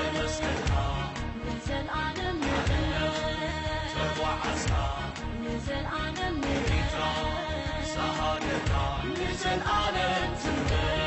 مسكنها نزل عالم نزل تروى عزها نزل عالم نزل سهادتها نزل عالم تنزل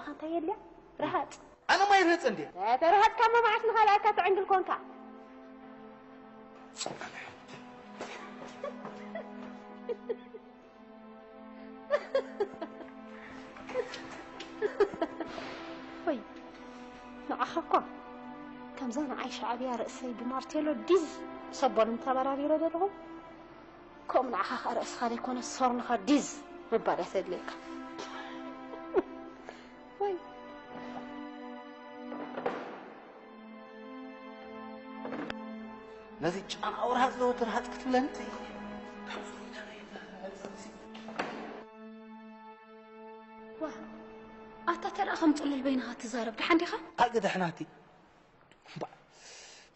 ካባኻ እንታይ የድልያ ረሃፅ ኣነ ማ ይርህፅ እንዴ ተረሃፅካ መባዓት ንኻልኣካ ትዕንግል ኮንካ ወይ ንዓኻ እኳ ከምዛ ንዓይ ሻዕብያ ርእሰይ ብማርቴሎ ዲዝ ሰቦንም ተበራቢሮ ዘለኹ ከምኡ ንዓኻ ኸ ርእስኻ ዘይኮነ ሰርንኻ ዲዝ ምባል እያ ነዚ ጫማኡ ርሃፅ ዘወትር ሃፅ ክትብለኒ ዋ ኣታ ተልኣ ከም ፅልል በይንኻ ትዛረብ ድሓን ዲኻ ኣገዳሕናቲ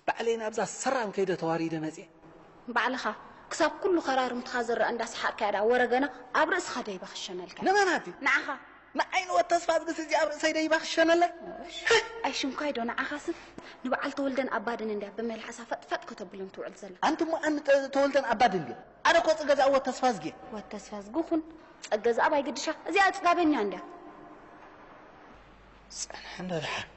ባዕለይ ናብዛ ሰራም ከይደ ተዋሪደ መፅእ ባዕልኻ ክሳብ ኩሉ ከራርምትኻ ዝረአ እንዳሰሓቅካ ያዳ ወረገና ኣብ ርእስኻ ደይባ ክሸነልካ ንመናቲ ንዓኻ ንዓይንወት ተስፋ ዝግስ እዚ ኣብ ርእሰይ ደይባ ክሸነለ ኣይሽምካይ ዶ ንዓኻስ ንበዓል ተወልደን ኣባድን እንድያ ብመልሓሳ ፈጥፈጥ ከተብሎም ትውዕል ዘላ ኣንቲ ሞ ኣነ ተወልደን ኣባድን ግ ኣነ ኮ ፅገዛ እወት ተስፋ ዝጌ ወት ተስፋ ዝግኹን ፀገዛ ኣብ ኣይግድሻ እዚኣ ፅጋበኛ እንድያ ፀንሐ እንደድሓን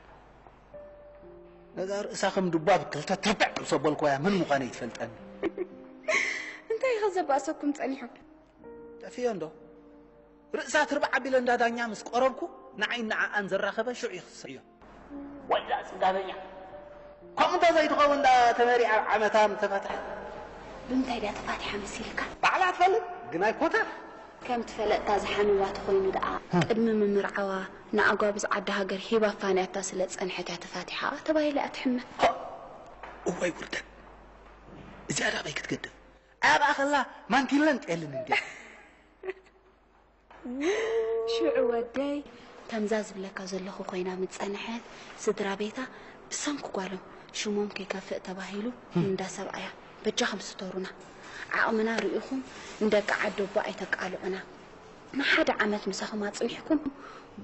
ነዛ ርእሳ ከም ድባ ብክልተ ትርብዕ ሰበልኮያ ምን ምዃነ ይትፈልጠኒ እንታይ ኢኸ ዘባእሰኩም ፀኒሑ ጠፍዮ እንዶ ርእሳ ትርባዕ ኣቢለ እንዳዳኛ ምስ ቀረብኩ ንዓይ ንዓኣን ዘራኸበ ሽዑ ይኽስዕ እዮም ወላ ፅጋበኛ ከምኡ እንተዘይትኸውን እንዳ ተመሪዓ ዓመታ ተፈትሐ ብምንታይ ድያ ተፋቲሓ መሲልካ ባዕላ ትፈልጥ ግን ኣይኮታ ከም ትፈለጥታ ዝሓሚዋ ተኮይኑ ደኣ ቅድሚ ምምርዓዋ ንኣጓብዝ ዓዲ ሃገር ሂባ ፋንያታ ስለ ፀንሐት እያ ተፋቲሓ ተባሂላ እያ ትሕመ እዋይ ውርደን እዚኣ ዳቐይ ክትገድም ኣያብኣ ከላ ማንቲለን ጤልን እንዲ ሽዑ ወደይ ከምዛ ዝብለካ ዘለኹ ኮይና ምፀንሐት ስድራ ቤታ ብሰንኪ ጓሎም ሽሞም ከይከፍእ ተባሂሉ እንዳ ሰብኣያ በጃ ከም ዝተሩና ዓቕምና ርኢኹም እንደቂ ዓዲ ቦ ኣይተቃልዑና። ንሓደ ዓመት ምሳኹም ኣፅኒሕኩም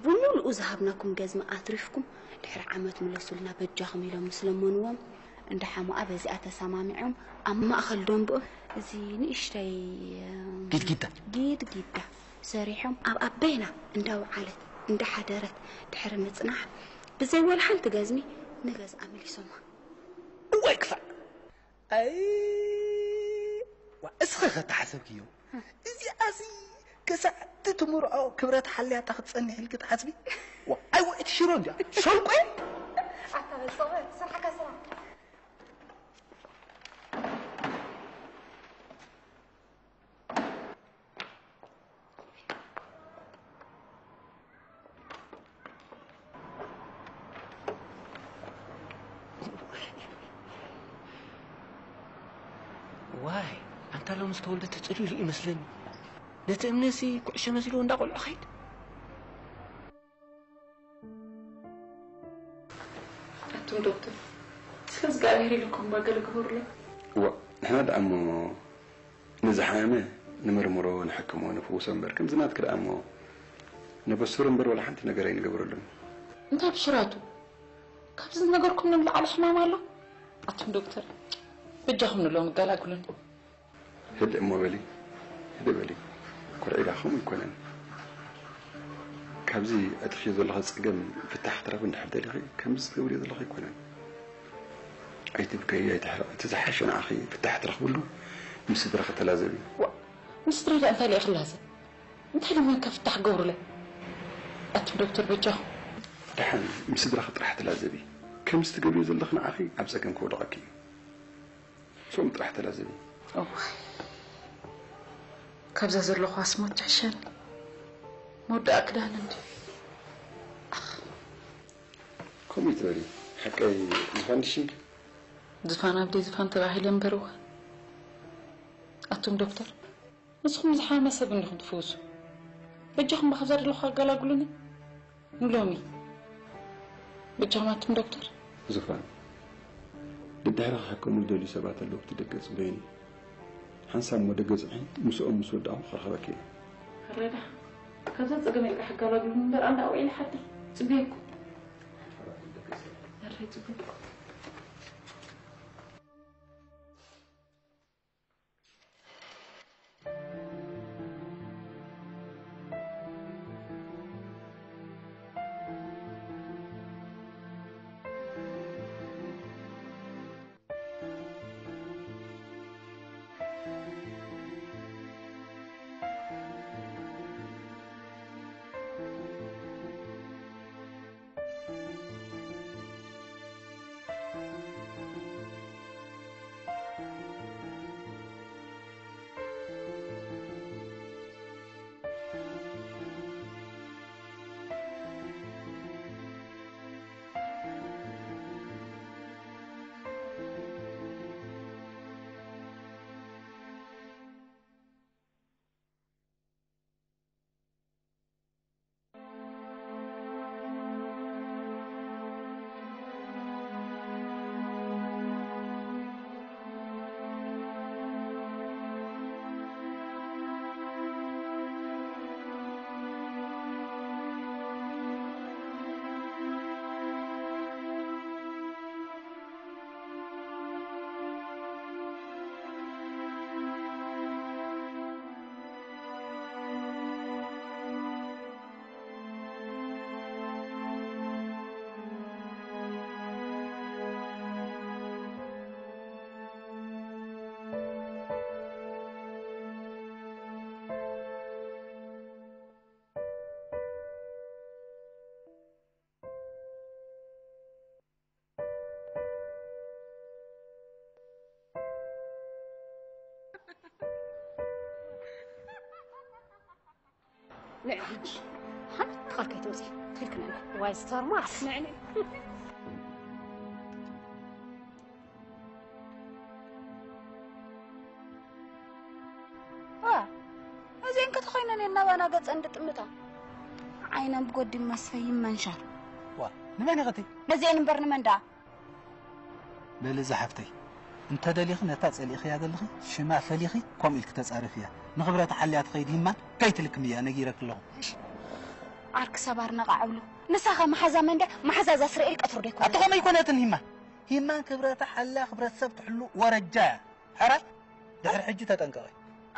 ብሙሉኡ ዝሃብናኩም ገዝሚ ኣትሪፍኩም። ድሕሪ ዓመት ምለሱልና በጃኹም ኢሎም ምስለመንዎም እንዳሓሙኣ በዚኣ ተሰማሚዖም ኣብ ማእኸል ደንብኦም እዚ ንእሽተይ ጊድጊዳ። ጊድጊዳ ሰሪሖም ኣብ ኣበይና እንዳውዓለት እንዳሓደረት ድሕሪ ምፅናሕ ብዘይወላ ሓንቲ ገዝሚ ንገዝኣ መሊሶማ እዋይ ክፋእ ኣይ ዋ እስኸ ከተሓሰብክዮ እዚኣሲ ክሳዕቲ ትምርዖ ክብረት ሓልያታ ክትፀኒሕ ኢልክ ትሓስቢ ዋ ኣይ ውዕቲ ሽሮ እንዲያ ሸልቆ ዋይ አንተ ሎሚ ዝተወልደ ተፀሊሉ ይመስለኒ ነቲ እምነሲ ኩዕሾ መሲሉ እንዳቆልዑ ኸይድ ኣቶም ዶክተር ስለ እግዚኣብሔር ኢልኩም ባገልግበሩለ ዋ ንሕና ደኣ እሞ ንዝሓመ ንምርምሮ ንሕክሞ ንፍውሶ እምበር ከምዚ ናትክ ደኣ እሞ ነበስሩ እምበር ወላ ሓንቲ ነገር ኣይንገብረሉን እንታይ ብሽራቱ ካብዚ ዝነገርኩም ንምልዓል ሕማም ኣሎ ኣቶም ዶክተር ብጃኹም ንሎም እገላግሉን ህድእ እሞ በሊ ህድእ በሊ ኩርዒዳ ከምኡ ይኮነን ካብዚ ኣጥፍዮ ዘለኹ ፀገም ፍታሕ ክትረክብ እንድሕር ደሊኺ ከምዚ ትገብርዮ ዘለኹ ይኮነን ኣይትብከይ ኣይትሕረቕ እቲ ዝሓሸ ንዓኺ ፍታሕ ትረክብሉ ምስ ስድራኸ ተላዘብ እዩ ምስ ድሬዳ እንታይ ለ ክላዘብ እንታይ ድማ ከፍታሕ ገብሩለ ኣቶም ዶክተር በጃኹም ድሓን ምስ ስድራኸ ጥራሕ ተላዘብ እዩ ከምዚ ትገብርዮ ዘለኹ ንዓኺ ኣብ ፀገም ክወድቐኪ እዩ ሶም ጥራሕ ተላዘብ እዩ ካብዛ ዘለኹ ኣስሞት ትሕሸን መወዳእ ክዳን እንዲ ከምኡ ትበሊ ሓቀይ ዝፋንድሽ ዝፋን ኣብደይ ዝፋን ተባሂለ እምበርዋ ኣቶም ዶክተር ንስኹም ዝሓመ ሰብ እንዲኹም ትፍውሱ በጃኹም ብከብዛ ዘለኹ ኣገላግሉኒ ንሎሚ በጃኹም ኣቶም ዶክተር ዝፋን ድድሕሪ ክሕከሙ ዝደልዩ ሰባት ኣለዉ እቲ ደገ ፅበይኒ ሓንሳብ ሞ ደገ ፅብሒ ምስኦም ምስ ወዳእኹ ክረኸበኪ እየ ረዳ ካብዛ ፀገም ኢልካ ሕጋላግሉኒ እምበር ኣንዳ ውዒል ሓድር ፅበየኩ ያረይ ፅበየኩ ንዕ ሕጂ ሓንቲ ቃልከይ ተወፅእ ክልክለና ዋይ ስተርማስ ንዕኒ እዚአን ከተኮይነን የናባና ገፀ እንድጥምታ ዓይነን ብጎዲ መስፈይ መንሻር ዋ ንመን ይኸተይ ነዚአን እምበር ንመንዳ በሊ ዝሓፍተይ እንተደሊኺ ነታ ፀሊእኽያ ዘለኺ ሽማ ፈሊኺ ከምኡ ኢልክ ተፃርፍ እያ ንኽብረት ሓልያ ትኸይድ ይማን ከይትልክም እያ ነጊረክ ኣለኹ ዓርኪ ሰባር ነቓዕብሉ ንሳኸ መሓዛ መንደ መሓዛዛ ስርኤል ቀትሩ ደይኮነ ኣተኸመ ይኮነትን ሂማ ሂማን ክብረታ ሓላ ሕብረተሰብ ትሕሉ ወረጃ እያ ሕራይ ድሕሪ ሕጂ ተጠንቀቂ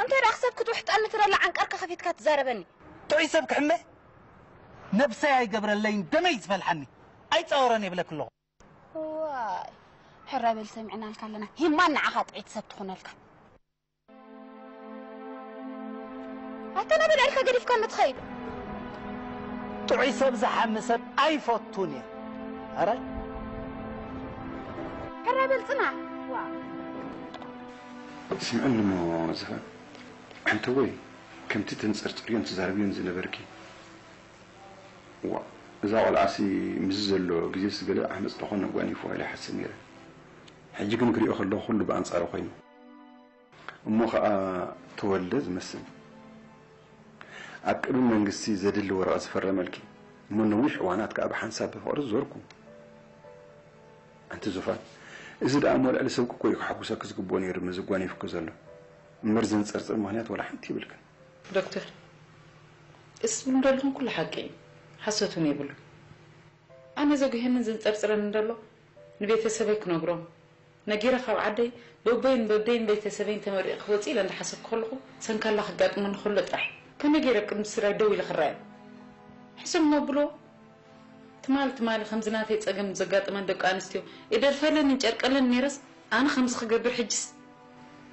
እንታይ ዳ ክሰብ ክትውሕጣኒ ትረላ ዓንቃርካ ከፊትካ ትዛረበኒ ጥዑይ ሰብ ክሕመ ነብሰይ ኣይገብረለይን ደመይ ዝፈልሓኒ ኣይፀወረን የብለክ ኣለኹ ዋይ ሕራቤል ሰሚዕናልካ ኣለና ሂማን ንዓኻ ጥዒት ሰብ ትኾነልካ ኣተናበል ዕልካ ገዲፍካ ንትኸይድ ጥዑይ ሰብ ዝሓሚ ሰብ ኣይፈቱን እየ ሕራይ ሕራቤል ፅናዕ ስምዐኒ ሞ ዝፈን አንተ ወይ ከምቲ ተንፀርፅርዮን ተዛረብዮን ዝነበርኪ ዋ እዛ ቆልዓሲ ምስ ዘሎ ግዜ ስገለ ኣሕመፅ ዝኾነ ጓኒፉ ኢለ ይሓስብ ነይረ ሕጂ ግን ክሪኦ ከለኹ ኩሉ ብኣንፃሩ ኮይኑ እሞ ከዓ ተወልደ ዝመስል ኣብ ቅድሚ መንግስቲ ዘድሊ ወረቐት ዝፈረመልኪ እሞ ነዊሕ እዋናት ከዓ ብሓንሳብ ብፍቅሪ ዝዞርኩ ኣንቲ ዙፋን። እዚ ደኣ መልዕሊ ሰብ ኮይ ክሓጉሰኪ ዝግብኦ ነይሩ ምዝ ጓኒፉኪ ዘሎ። እምበር ዘንፀርፅር ምክንያት ወላ ሓንቲ ይብልክን ዶክተር እስ ዝብሉ ዘለኹም ኩሉ ሓቂ እዩ። ሓሰት እውን የብሉ ኣነ ዘጉሄንን ዘንፀርፅረኒ እንደሎ ንቤተሰበይ ክነግሮም ነጊረ ካብ ዓደይ በበይን በበይን ቤተሰበይን ተመሪቕ ክወፅእ ኢለ እንዳሓሰብኩ ከለኹ ሰንካላ ክጋጥመኒ ከሎ ጥራሕ ከመይ ገይረ ቅድሚ ስራይ ደው ኢለ ክረአዮ ሕሱም ነብሎ ትማሊ ትማሊ ከምዚ ናተይ ፀገም ዘጋጥመን ደቂ ኣንስትዮ ይደርፈለን እንጨርቀለን ነይረስ ኣነ ከምዚ ክገብር ሕጅስ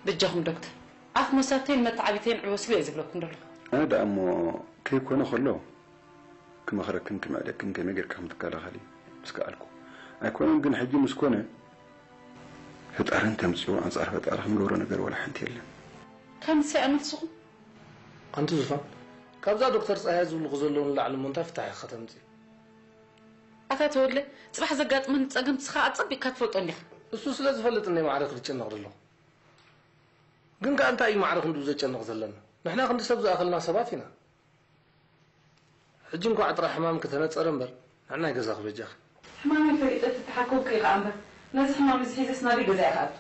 ብጃኹም ዶክተር ኣፍ መሳተይን መተዓቢተይን ዕወስሉ እየ ዝብለኩም ደሎ ኣነ ደኣ እሞ ከይኮነ ከሎ ክመኽረክን ክምዕደክን ከመይ ጌርካ ከም ትከላኸል እዩ ምስ ከኣልኩ ኣይኮነን ግን ሕጂ ምስ ኮነ ፈጣርን ተምፅኡ ኣንፃር ፈጣሪ ክንገብሮ ነገር ወላ ሓንቲ የለን ከምዚ ኣመልስኹም ኣንቲ ዙፋን ካብዛ ዶክተር ፀሃይ ዝብልኩ ዘለዉ ንላዕሊ ሞ እንታይ ፍታሕ ኢኻ ተምፅእ ኣታ ተወለ ፅባሕ ዘጋጥመኒ ፀገም ስኻ ኣፀቢቕካ ትፈልጦ ኒኻ እሱ ስለ ዝፈልጥ ናይ ማዕረ ክልጨነቕ ደለኹ ግን ከዓ እንታይ እዩ ማዕረ ክንዱ ዘጨንቕ ዘለና ንሕና ክንዲ ሰብ ዝኣኸልና ሰባት ኢና ሕጂ እንኳ ጥራይ ሕማም ከተነፀረ እምበር ንሕና ገዛ ክበጃኽ ሕማመይ ፈሊጠት እተሓከምኩ ኢኻ እምበር ነዚ ሕማም እዚ ሒዘስ ናበይ ገዛ ኢኻ ኣቱ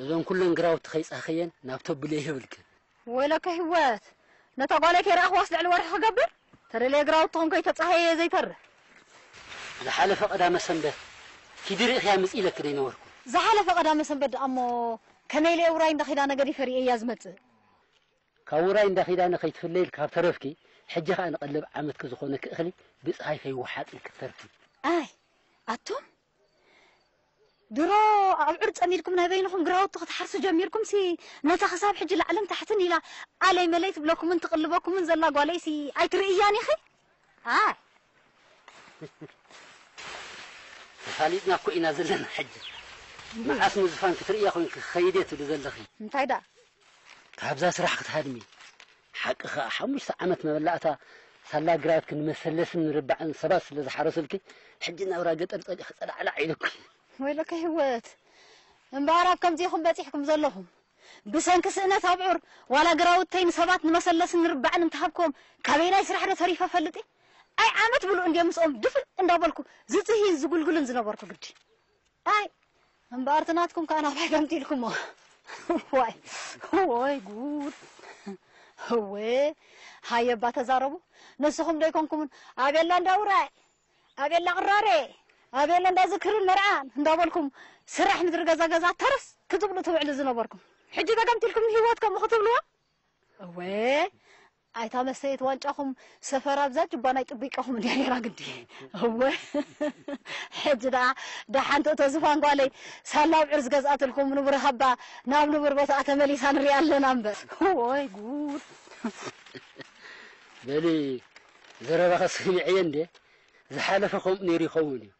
እዞም ኩለን ግራውቲ ከይፃኸየን ናብ ተብለ ይህብልክ ወይለካ ህወት ነታ ጓለይ ከይረኣኽዋስ ልዕሊ ወርሒ ክገብር ተደለየ ግራውትኹም ከይተፃሃየ ዘይተርፍ ዝሓለፈ ቀዳመ ሰንበት ኪዲ ርኢኽያ ምፅ ኢለክ ደይነበርኩ ዝሓለፈ ቀዳመ ሰንበት እሞ ከመይ ለየ ውራይ እንዳኺዳ ነገር ይፈሪ እያ ዝመፅእ ካብ ውራይ እንዳኺዳነ ከይትፍለይል ካብ ተረፍኪ ሕጂ ከዓ ንቐልብ ዓመት ክዝኾነ ክእኽሊ ብፀሃይ ከይወሓጥ ክትተርፊ ኣይ ኣቶም ድሮ ኣብ ዑር ፀሚድኩም ናይ በይንኹም ግራውቲ ክትሓርሱ ጀሚርኩም ሲ ነታ ክሳብ ሕጂ ላዕልን ታሕትን ኢላ ኣለይ መለይ ትብለኩምን ትቕልበኩምን ዘላ ጓለይ ሲ ኣይትርእያን ኢኺ ኣይ ተፋሊጥና እኮ ኢና ዘለና ሕጂ መዓስ ምዝፋን ክትርእያ ኮይንክ ክኸይድ እየ ትብሉ ዘለኺ እንታይ ዳ ካብዛ ስራሕ ክትሃድሚ ሓቂ ከዓ ሓሙሽተ ዓመት መበላእታ ሳላ ግራውት ክንመሰለስን ንርባዕን ሰባት ስለ ዝሓረሰልኪ ሕጂ ናብራ ገጠር ፀዲቕ ፀላዕላ ኢልኩ ወይለካ ህወት እምበኣር ኣብ ከምዚኹም በፂሕኩም ዘለኹም ብሰንኪ ስእነት ኣብ ዑር ዋላ ግራውተይ ንሰባት ንመሰለስን ንርባዕን እንትሃብክዎም ካበይ ናይ ስራሕ ዶ ተሪፈ ፈልጥ ኣይ ዓመት ብሉ እንደ ምስኦም ድፍን እንዳበልኩ ዝፅሂን ዝጉልጉልን ዝነበርኩ ግዲ ኣይ እምበኣር ትናትኩም ከዓ ናባይ ከምቲ ኢልኩሞ ዋይ ወይ ጉድ ህወ ሃየባ ተዛረቡ። ንስኹም ዶ ይኮንኩምን ኣቤላ እንዳውራይ ኣቤላ ቅራሬ ኣቤላ እንዳዝክርን መርዓን እንዳበልኩም ስራሕ ምድሪ ገዛ ገዛ ተርስ ክትብሉ ትውዕሉ ዝነበርኩም። ሕጂ ተቀምጢልኩም ሂወት ከምኡ ክትብልዎ? እወ ኣይታ መስተየት ዋንጫኹም ሰፈር ኣብዛ ጅባ ናይ ጥቢቀኹም እንዲያ ነራ ግዲ እወ ሕጂ ደኣ ዳሓንቲ እቶ ዝፋን ጓለይ ሳላብ ዑር ዝገዝኣትልኩም ንቡር ሃባ ናብ ንቡር ቦታ ተመሊሳ ንሪኣ ኣለና እምበር ወይ ጉድ በሊ ዘረባኸ ሰሚዐየ እንዴ ዝሓለፈ ከምኡ ነይሩ ይኸውን እዩ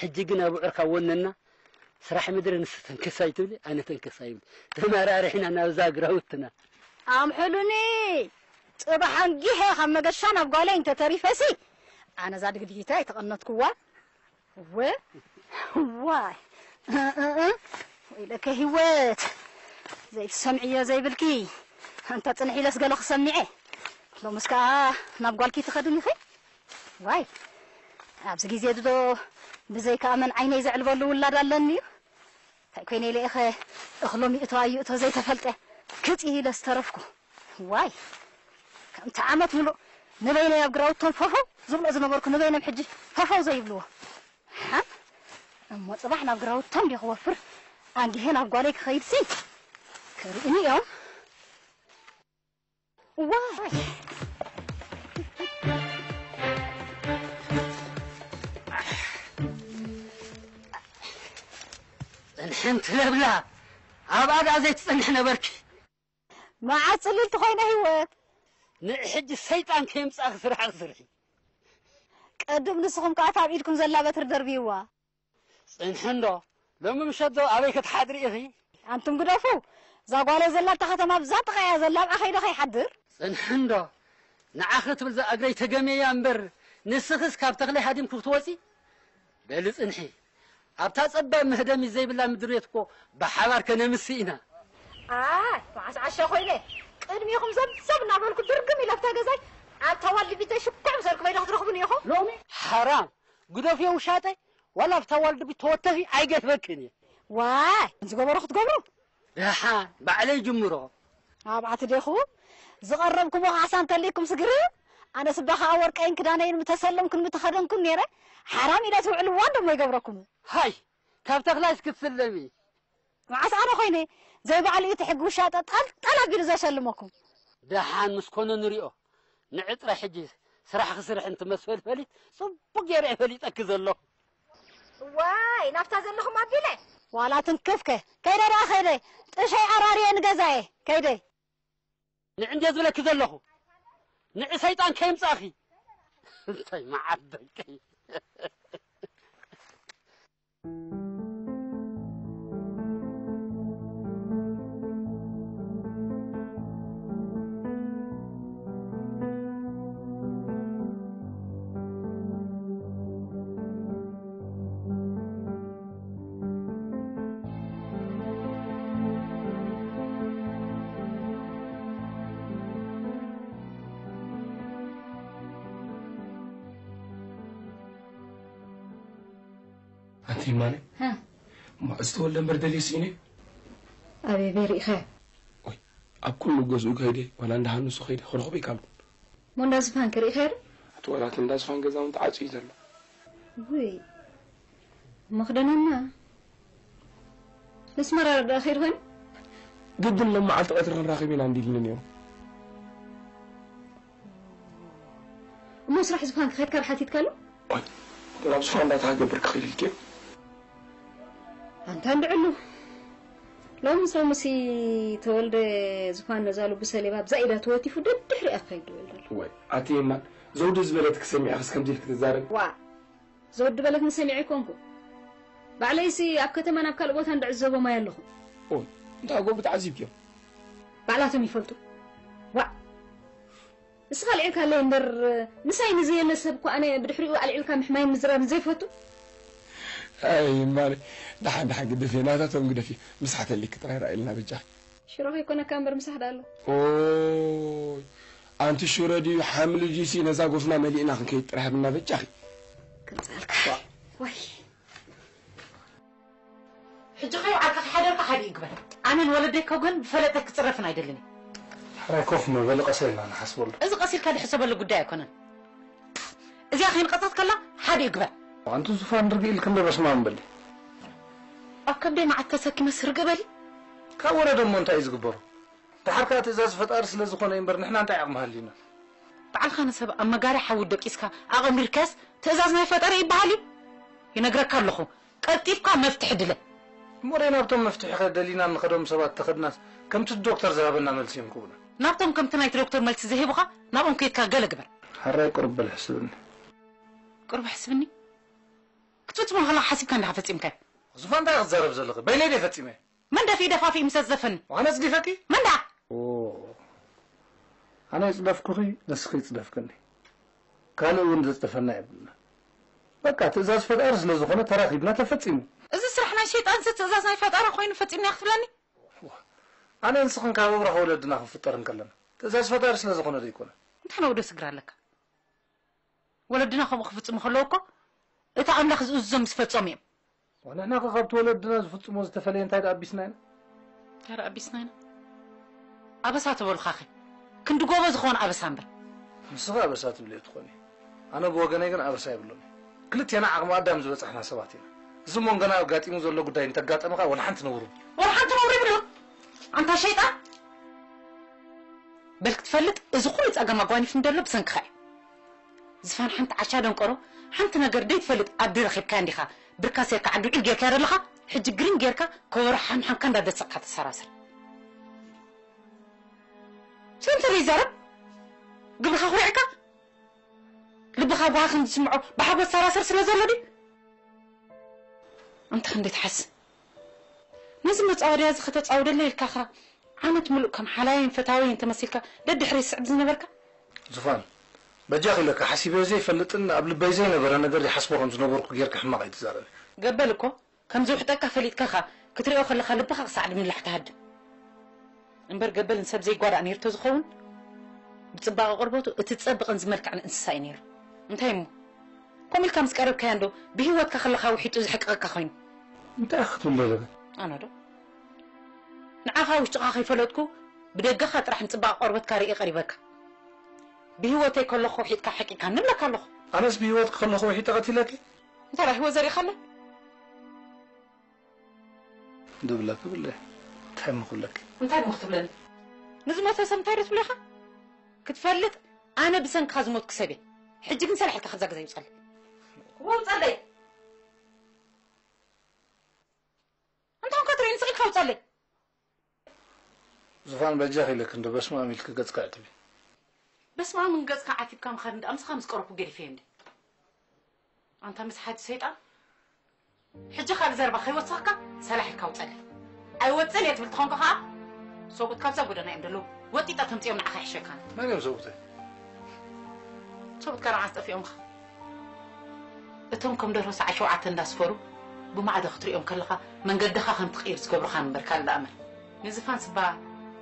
ሕጂ ግን ኣብ ውዕርካ ወነና ስራሕ ምድሪ ንስ ተንከሳይ ትብሊ ኣነ ተንከሳይ ይብል ተመራርሒና ናብዛ ግራውትና ኣምሕሉኒ طبعاً جيها هم جشان أبقى أنت تريفسي. أنا زاد قد قديتاي تقنط كوا. و واي. ويلك هوات زي السمعية زي بالكي أنت تنحي لس قال خسمعه لو مسكا نبقى الكي تخدم يخي واي. أبز جيزي دو. بزي كأمن عيني زعل بولو ولا دالني كويني لي أخي. أخلومي إتوايو إتو زي تفلتة. كتئي لسترفكو واي. ዓመት ሙሉእ ንበይነይ ኣብ ግራውቶም ፈፈው ዝብሎ ዝነበርኩ ንበይኖም ሕጂ ፈፈው ዘይብልዎ ሓ እሞ ፅባሕ ናብ ግራውቶም ዲ ክወፍር ኣንዲሄ ናብ ጓለይ ክኸይድ ሲ ክርእኒ እዮም ዋይ ፅንሕንቲ ለብላ ኣብ ኣዳ ዘይትፅንሕ ነበርኪ መዓዝ ፅልልቲ ኮይነ ህይወት ንሕጂ ሰይጣን ከይምፃእ ክስራሕ ክስርሒ ቅድም ንስኹም ከዓ ካብ ኢድኩም ዘላ በትሪ ደርቢዋ ፅንሒ እንዶ ሎሚ ምሸት ዶ ኣበይ ክትሓድሪ ኢኺ ኣንቱም ግደፉ እዛ ጓለይ ዘላ እታ ከተማ ብዛት ተኸያ ዘላ ኣብኣ ከይደ ከይሓድር ፅንሒ እንዶ ንዓኸ ትብል ዛ እግረይ ተገሜያ እምበር ንስኽስ ካብ ተኽሊ ሃዲምኩ ክትወፂ በሊ ፅንሒ ኣብታ ፀባብ ምህደሚ ዘይብላ ምድሬት እኮ ብሓባር ከነምሲ ኢና ኣይ መዓስ ዓሸ ኮይነ ቅድሚኹም ዘብዘብ እናበልኩ ድርግም ኢለ ኣብታ ገዛይ ኣንታ ዋልድቢተይ ሽኩዕ ምሰልኩ በይደ ክትረኽቡኒ ኢኹም ሎሚ ሓራም ግደፍዮ ውሻጠ ዋላ ኣብታ ዋልድቢ ተወተኺ ኣይገትበክን እየ ዋይ ዝገበሮ ክትገብሩ ድሓን ባዕለይ ጅምሮ ኣብዓቲ ዴኹም ዝቐረብኩሞ ካሳ እንተለይኩም ስግሪ ኣነ ስባኻ ወርቀይን ክዳነይን ምተሰለምኩን ምተኸደንኩን ነይረ ሓራም ኢለ ትውዕልዋ ደሞ ይገብረኩም ሃይ ካብ ተኽላይ እስክትስለሚ መዓስ ኣነ ኮይነ ዘይባዕሉ እዩ ትሕጊ ውሻጠ ጣልጣል ኣቢሉ ዘሸልመኩም ድሓን ምስ ኮነ ንሪኦ ንዕጥረ ሕጂ ስራሕ ክስርሕ እንትመስፈል ፈሊጥ ፅቡቅ ጌረ ፈሊጠኪ ዘለኹ ዋይ ናብታ ዘለኹም ኣቢለ ዋላ ትንክፍከ ከይደ ዳ ከይደ ጥሸይ ዓራርየ ንገዛየ ከይደ ንዕንዴ ዝብለኪ ዘለኹ ንዕ ሰይጣን ከይምፃኺ እንታይ ثلاثين ماني ها. ما استوى اللي مرد سيني؟ أبي بيري خا وي أب كل جزء كهدي ولا عندها نص خيدي خلاص بيك على من داس فان كري خير؟ أتوقع لكن فان جزء أنت عاجز يزال وي. ما. خدنا ما نسمع رأي الأخير هون جدا لما عطوا أثرنا راقبين عندي لنيو موس راح يسفانك خير؟ كرحة تتكلم؟ أي، أنا بسفان لا تعجب بركخيل الكيب እንድዕሉ ሎሚ ምስ ሎምሲ ተወልደ ዝፋን ነዛሉ ብሰሌባ ብዛ ኢዳ ተወቲፉ ደድሕሪኣ ክኸይድ ድብል ዘሎ ወይ ኣቲ የማን ዘውዲ ዝበለት ክሰሚዐ ክስ ከምዚ ኢልክ ትዛረብ ዋ ዘወዲ በለት ንሰሚዐ ይኮንኩ ባዕለይሲ ኣብ ከተማ ናብ ካልእ ቦታ እንድዕዘቦማ ኣለኹ ወይ እንታይ ጎ ብተዓዚብክዮም ባዕላቶም ይፈልጡ ዋ ንስኻ ኣልዒልካ ኣለይ እምበር ንሳይ ንዘየለ ሰብ እኳ ኣነ ብድሕሪኡ ኣልዒልካ ምሕማይ ምዝራብ ዘይፈቱ أي مالي. دحين دحين قد في ناتات قد في مسحة اللي كتر رأي لنا بجاه شروه يكون كامبر مسح دالو اوي أنت شو ردي حمل جيسي نزا قفنا ملينا كي ترح بنا بجاه سالك وي. حجي خيو عالك حدرك حد يقبل. أنا الولدي كوغن بفلتك تصرفنا يدلني حراي كوف ما بل قسيلنا أنا حسب حسبله إذا قصير كان حسب له قداي يكون. إذا أخي انقطعت كلا حد يقبل. وانت سفان رجيل كم بس ما مبلي أكم أكبر مع التسكي مسر قبل؟ كورا دم أنت إيز قبر؟ تحركات إذا زفت أرس لزخون إمبر نحن أنت عقم هالينا تعال خان سب أما جاري حودك إسكا. أقام مركز تأزاز ما يفتر إيه بحالي ينقرك لخو. كتيبك مفتح دلة. مورينا بتم مفتح دلينا نخدم سبات تخدناس كم تدكتور زهبنا ملسيم كونا نابتم كم تنايت دكتور ملسي زهبها نابهم كيتكا قلق بر حراي قرب بالحسبني قرب حسبني؟ ክትፍፅሞ ከለካ ሓሲብካ እንዳ ፈፂምካ ዙፋን እንታይ ክትዛረብ ዘለኺ በይነይ ደ ፈፂመ መን ደፊ ደፋፊ ምሰት ዘፈኒ ዋነ ፅዲፈኪ መንዳ ኣነ ይፅደፍኩኺ ንስኺ ይፅደፍክኒ ካልእ እውን ዘፅደፈና የብልና በቃ ትእዛዝ ፈጣሪ ስለ ዝኾነ ተራኺብና ተፈፂሙ እዚ ስራሕ ናይ ሸይጣን ስ ትእዛዝ ናይ ፈጣሪ ኮይኑ ፈፂምና ክትብለኒ ኣነ ንስኽን ካብ ኣብራኸ ወለድና ክንፍጠር ከለና ትእዛዝ ፈጣሪ ስለ ዝኾነ ዶ ይኮነ እንታይ ነውዶ ስግር ኣለካ ወለድና ከምኡ ክፍፅሙ ከለዉ እኮ እቲ ኣምላኽ ዝእዝዞም ዝፈፆም እዮም ንሕና ኸ ካብቲ ወለድና ዝፍፅሞ ዝተፈለየ እንታይ ዳ ኣቢስና ኢና ታረ ኣቢስና ኢና ኣበሳ ተበሉካ ኸ ክንዲ ጎበ ዝኾነ ኣበሳ እምበር ንስኻ ኣበሳ ትብል እየ ትኾኒ ኣነ ብወገነይ ግን ኣበሳ የብሎም ክልቴና ዓቕሚ ኣዳም ዝበፅሕና ሰባት ኢና እዚ ሞንገና ኣጋጢሙ ዘሎ ጉዳይ እንተጋጠመኻ ወላ ሓንቲ ነብሩ ወላ ሓንቲ ነብሪ ይብሎ ኣንታ ሸይጣን በል ክትፈልጥ እዚ ኩሉ ፀገም ኣጓኒፍ እንደሎ ብሰንኪኻ እዩ ዝፋን ሓንቲ ዓሻ ደንቆሮ ሓንቲ ነገር ደይትፈልጥ ኣዲ ረኺብካ እንዲኻ ብርካ ሴርካ ዓዲ ውዒል ጌርካ ዘለኻ ሕጂ ግሪን ጌርካ ከበሮ ሓምሓምካ እንዳደሰቕካ ተሰራስር ስንተር ይዛረብ ግብርኻ ኩሪዕካ ልብኻ ጓሃ ክንዝስምዖ ብሓጎስ ሰራስር ስለ ዘሎ ዲ እንተ ክንደይ ትሓስብ ነዚ መፃወድያ እዚ ከተፃውደለ ኢልካ ኸ ዓመት ሙሉእ ከም ሓላይን ፈታዊን ተመሲልካ بجاه لك حسيبه زي فلتن قبل بيزي نبر أنا قال لي حسبهم زنبرك غيرك حماق قبلكو كم زو حتى كفليت كخا كتريو خلخ لبخ سعد من لحت هاد امبر قبل نسب زي قرا انير تزخون بتصبغ قربته تتصبقن زملكع الانسان نير انتي مو كم الكم سكرب كاندو بهوت كخلخا وحيتو زحقك كخين انت اخت من بلد أنا دو نعافا وش تقاخي فلتكو بدقخة راح نتبع قربت كاري قريبك ብሂወተይ ከለኹ ውሒጥካ ሓቂካ ንብለካ ኣለኹ ኣነስ ብሂወት ከለኹ ውሒጠ ቀቲለኪ እንታይ ዳ ሂወት ዘሪእካ ኣሎ ድብለክ ብለ እንታይ ምኩለኪ እንታይ ሞ ክትብለኒ ንዝሞተ ሰብ እንታይ ዶ ትብሎ ኢኻ ክትፈልጥ ኣነ ብሰንኪኻ ዝሞት ክሰብ እየ ሕጂ ግን ሰላሒልካ ክዛገዛ ይውፀለ ውፀለይ እንታይ ከትርኢ ንስቂልካ ውፀለይ ዝፋን በጃ ክኢለክ እንዶ በስማ ሚልክ ገፅካ ዕትቢ በስመ አብ ምን ገጽካ ዓቲብካ ምኻድ እንዳ ምስኻ ምስ ቀረብኩ ገዲፈ እንዲ ኣንታ ምስ ሓዲ ሰይጣን ሕጂ ካልእ ዘረባ ከይወፅኸካ ሰላሒልካ ውፀለ ኣይወፅን እየ ትብል ትኾንኩ ከዓ ሰብኡት ካብዛ ጎደና እዮም ደለዉ ወጢጣ ተምፅኦም ንዓኻ ይሕሸካ መን እዮም ሰብኡተይ ሰብኡት ከረዓ ዝጠፊኦም ኻ እቶም ከም ደርሆ ሰዓ ሸውዓተ እንዳስፈሩ ብማዕደ ክትሪኦም ከለኻ መንገድኻ ከም ትቕይር ዝገብሩኻ ምበር ካልእ ዳኣመን ንዝፋን ስባ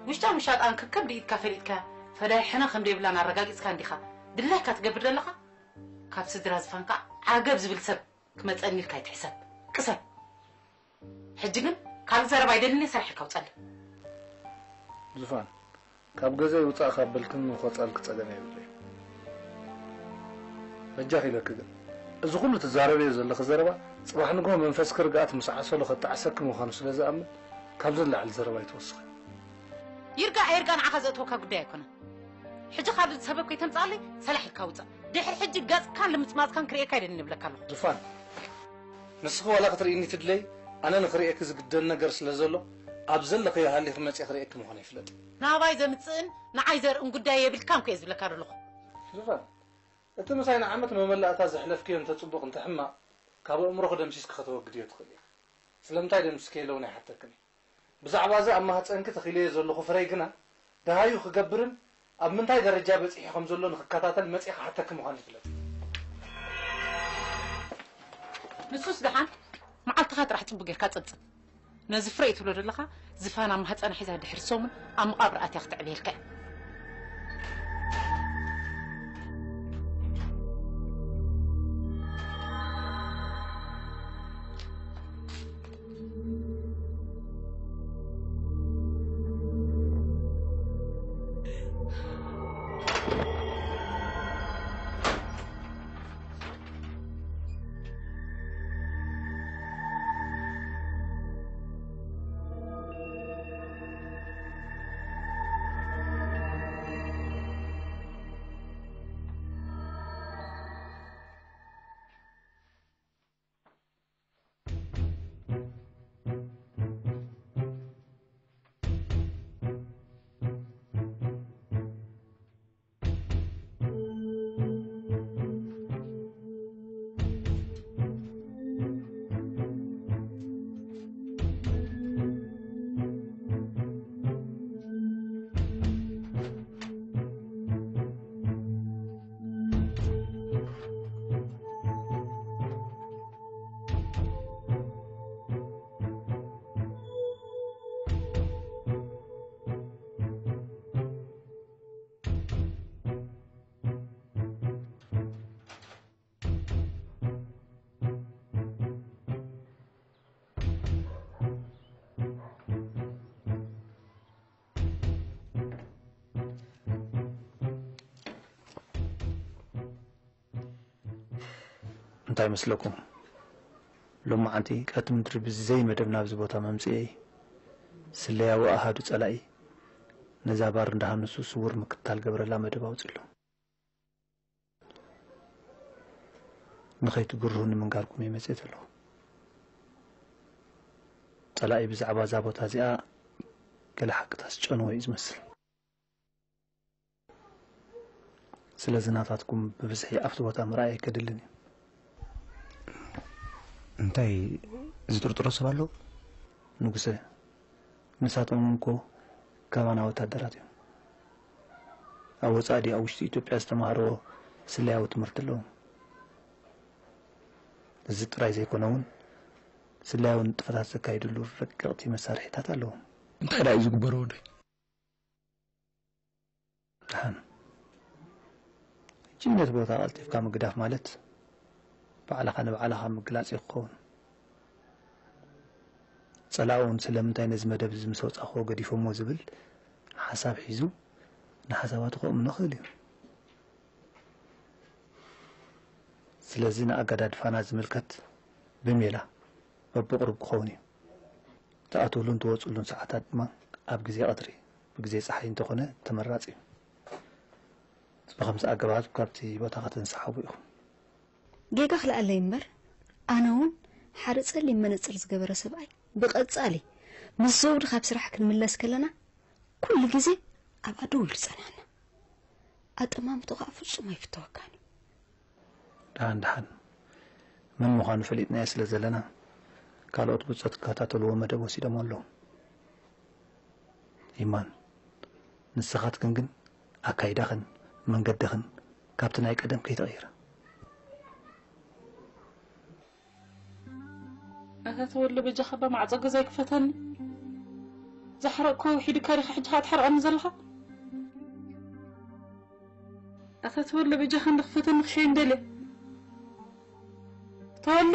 ውሽጣን ውሻጣን ከከብ ድኢትካ ፈሊጥካ ፈዳይሕና ከም ደይብላን ኣረጋጊፅካ እንዲኻ ድላይካ ትገብር ዘለኻ ካብ ስድራ ዝፋንካ ዓገብ ዝብል ሰብ ክመፀኒ ኢልካ ይትሕሰብ ቅሰብ ሕጂ ግን ካልእ ዘረባ ኣይደልኒ ሰራሒልካ ውፀሊ ዝፋን ካብ ገዛ ይውፃእ ካብ በልክን ንቆፃል ክፀገም የብለ በጃ ክኢለክ ግን እዚ ኩሉ ትዛረበዮ ዘለኺ ዘረባ ፅባሕ ንግሆ መንፈስ ክርግኣት ምስ ዓሰሎ ከተዓሰኪ ምዃኑ ስለ ዝኣምን ካብ ዝለዓል ዘረባ ይትወስኺ يرجع يرجع أنا عخذ أتوقع قدي أكون حجي خاب السبب كي تنصالي سلاح الكوزة ده حجي جاز كان لمس ماز كان كريه كاين نبلا كله دفان نسخه ولا خطر إني تدلي أنا نخريه كذا قدنا جرس لزلو أبزل لك يا هالي خمس أخرى كم هني فلد نعايز متسن نعايز أن قدي بالكام كيز بلا كارلو دفان أنت مثلا عمك مملأ تازح لفكي أنت تطبق أنت حما كابو أمره خدم شيء كخطوة قدية تخلي سلمتاي دمسكي لوني حتى كني ብዛዕባ እዚ ኣብ ማህፀንኪ ተኺልየ ዘለኹ ፍረይ ግና ደሃዩ ክገብርን ኣብ ምንታይ ደረጃ በፂሑ ከም ዘሎ ንክከታተል መፂኻ ሓተክ ምዃኑ ይፍለጥ ንሱስ ድሓን መዓልትኻ ጥራሕ ፅቡቅ ጌርካ ፀብፅብ ነዚ ፍረ እዩ ትብሎ ዘለካ ዝፋን ኣብ ማህፀና ሒዛ ድሕሪ ሶሙን ኣብ መቃብር ኣትያ ክትዕብየልካ እንታይ መስለኩም ሎማዓንቲ ቀቲ ምድሪ ብዘይ መደብ ናብዚ ቦታ መምፅኤ ስለያዊ ኣሃዱ ጸላኢ ነዛ ባር እንዳሃንሱ ስውር ምክትታል ገብረላ መደብ ኣውፅሉ ንኸይትግርሁ ንምንጋርኩም እየ መፅት ኣለኹ። ጸላኢ ብዛዕባ እዛ ቦታ እዚኣ ገለ ሓቅታት ጨንዎ እዩ ዝመስል። ስለዚ ናታትኩም ብብዝሒ ኣብቲ ቦታ ምርኣይ ኣይከድልን እዩ እንታይ ዝጥርጥሮ ሰብ ኣሎ? ንጉሰ ንሳቶም እንኮ ካባና ወታደራት እዮም። ኣብ ወፃኢ ድዩ ኣብ ውሽጢ ኢትዮጵያ ዝተምሃሮ ስለያዊ ትምህርቲ ኣለዎም። እዚ ጥራይ ዘይኮነ እውን ስለያዊ ንጥፈታት ዘካይድሉ ረቀቕቲ መሳርሒታት ኣለዎም። እንታይ ዳ እዩ ዝግበሮ ድሓን እጂ ነቲ ቦታ ቀልጢፍካ ምግዳፍ ማለት ባዕልኻ ንባዕልኻ ምግላፅ እዩ ክኸውን ፀላኡ እውን ስለምንታይ ነዚ መደብ እዚ ምስ ወፃእኮ ገዲፎሞ ዝብል ሓሳብ ሒዙ ንሓሳባቱ ከእምኖ ክእል እዩ ስለዚ ንኣገዳድፋና ዝምልከት ብሜላ በብቕርብ ክኸውን እዩ ተኣትውሉን ትወፅሉን ሰዓታት ድማ ኣብ ግዜ ቀትሪ ብግዜ ፀሓይ እንተኾነ ተመራፂ እዩ ብከምዚ ኣገባብ ካብቲ ቦታ ከተንሰሓቡ ኢኹም ጌጋ ክልኣለይ እምበር ኣነ እውን ሓደ ፀሊም መነፅር ዝገበረ ሰብኣይ ብቐፃሊ ምስ ዘውዲ ካብ ስራሕ ክንምለስ ከለና ኩሉ ግዜ ኣብ ኣደው ኢሉ ፀናሕና ኣጠማምቶ ከዓ ፍጹም ኣይፍተወካን እዩ። ድሓን መን ምዃኑ ፈሊጥናዮ ስለ ዘለና ካልኦት ብፆት ክከታተልዎ መደብ ወሲዶም ኣለዉ። ይማን ንስኻትክን ግን ኣካይዳኽን መንገድኽን ካብቲ ናይ ቀደም ከይተቐይረ ኣታ ተወለ በጃኻ በማዕፀ ገዛ ይክፈተኒ ዘሓረቅኮ ሒድ ካሪኻ ሕጂ ካ ትሓርቀኒ ዘለኻ ኣታ ተወለ በጃኻ ንክፈተኒ ክሸይ እንደልየ ተወለ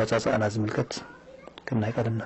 ኣወፃፅኣና ዝምልከት ከም ናይ ቀደምና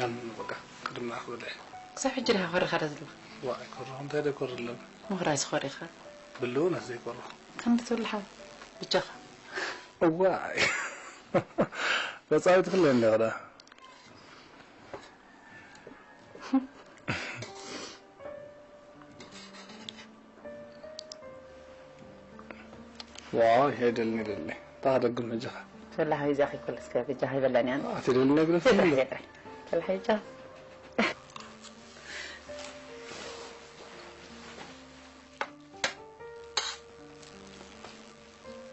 ያን በቃ ቅድም ክብለ ክሳብ ሕጂ ዲኻ ኮሪኻ ዶ ዘለኻ ዋይ ኮርኹ እንታይ ደይ ኮር ኣለና ምኽራይ ዝኮሪኻ ብልውነት ዘይኮርኹ ከምዲ ትብልሓ ብጃኻ ዋይ በፃዊት ክለ እንደቕዳ ዋው ይደልኒ ደሊ ታደግም መጃኻ ትብልሓ ይዛኺ ኩለስከ ብጃኻ ይበላኒ ኣነ ትደሊ ነግረ ትብልሓ ይጃ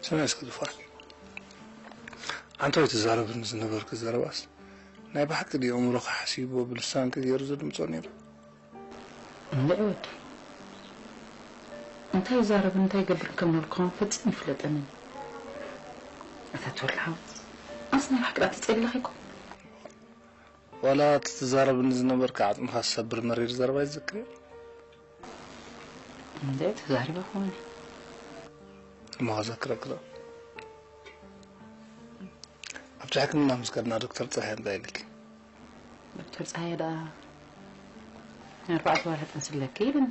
ሰማይ እስኪ ዝፋር አንተ ወይ ትዛረብን ዝነበርክ ዘረባስ ናይ ብሓቂ ድዮ እምሮኻ ሓሲቦ ብልሳን ገይሩ ዘድምፆ ነይሩ እንድዒ ወዲ እንታይ ይዛረብ እንታይ ይገብር ከም ንብልክም ፈፂሙ ይፍለጠኒ እታ ትበልሓ ኣንስ ናይ ባሕቅዳ ተፀሊለኺ ኢኮ ዋላ እቲ ትዛረብኒ ዝነበርካ ዓፅምኻ ዝሰብር መሪር ዘረባ ይዝክር እየ እንድዒ ተዛሪባ ኾነ እሞ ከዘክረክ ዶ ኣብቲ ሕክምና ምስ ከድና ዶክተር ፀሓይ እንታይ ኢልክ ዶክተር ፀሓይ ዳ ኣርባዕተ ዋርሒ ጥንስለኪ ኢልን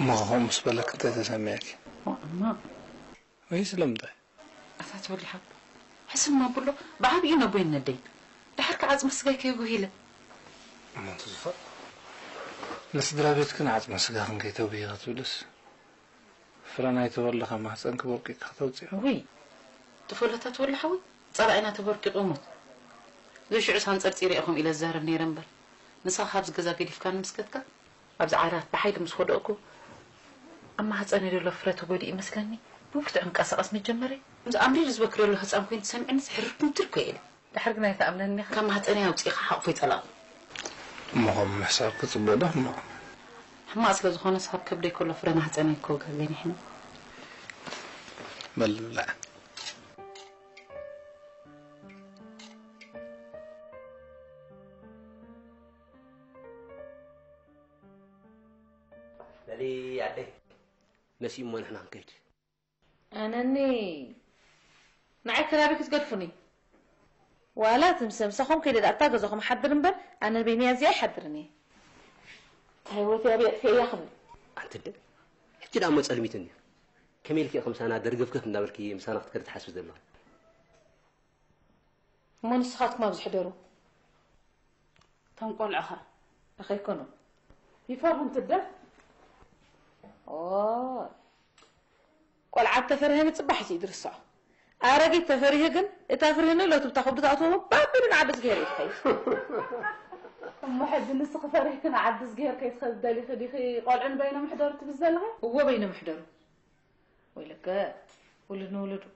እሞ ከምኡ ምስ በለክ እንታይ ተሰሚዐኪ እማ ወይ ስለምንታይ እታ ትበልሓ ሕስማ ብሎ ብዓብዩ ነቦ ይነደይ ድሓር ከዓ ዓፅሚ ስጋይ ከይጉሂለ እሞ እንትዝፈጥ ንስድራ ቤትክን ዓፅመ ስጋኽን ከይተብይ ክትብልስ ፍረ ናይ ተወለኻ ማህፀንክ በቂቕካ ክተውፅኦ ውይ ትፈለታ ትወልሓ ወይ ፀላኢና ተበርቂቑ ሞት ዘሽዑ ሳንፀርፂረ ኢኹም ኢለ ዝዛረብ ነይረ እምበር ንስኻ ካብዚ ገዛ ገዲፍካ ንምስከትካ ኣብዚ ዓራት ብሓይሊ ምስ ወደቕኩ ኣብ ማህፀነ ዘሎ ፍረ ተጎዲኡ ይመስለኒ ብውሽጢ ዕንቀሳቐስ መጀመረ እዚ ኣምሊል ዝበክረሉ ህፃን ኮይኑ ትሰምዐኒ ዝሕርፍ ምድር ኮ ኢለ ድሕሪ ግን ኣይተኣምነኒ ካብ ማህፀነ ኣውፂኢኻ ሓቑፎ ይጠላቕ እሞ ከም ምሕሳብ ክፅበ ዶ እሞ ሕማቅ ስለ ዝኾነ ሳብ ከብደይ ከሎ ፍረ ማህፀነ ይከውጋለኒ ሕነ መልብላዕ ለሊ ኣደይ ነሲኡ እሞ ንሕና ክንከይድ ኣነኒ ንዓይ ከባቢ ክትገድፉኒ ولا تمسم سخم كده ده اتاجز هم حضرن بر أنا بيني ازي حضرني هو في ابي في أي خم أنت ده حتى ده مسألة ميتني كميل كي خمسة أنا درجة فكت من أمريكية مسانا تكر تحسب دلنا من صحتك ما بزحدرو تنقل عها أخي كنو يفهم تدر أوه. قل عاد تفرهم تصبح يدرسها أرجع تفريه جن تفرهنا لو تبتاخد بتاعتهم بابن عبس غير يتخيل. محد نس خفره كان عبس غير كيتخذ دالي خدي خي قالعن بين محضر تبزلها؟ هو بين محضر. ويلك ولد نولده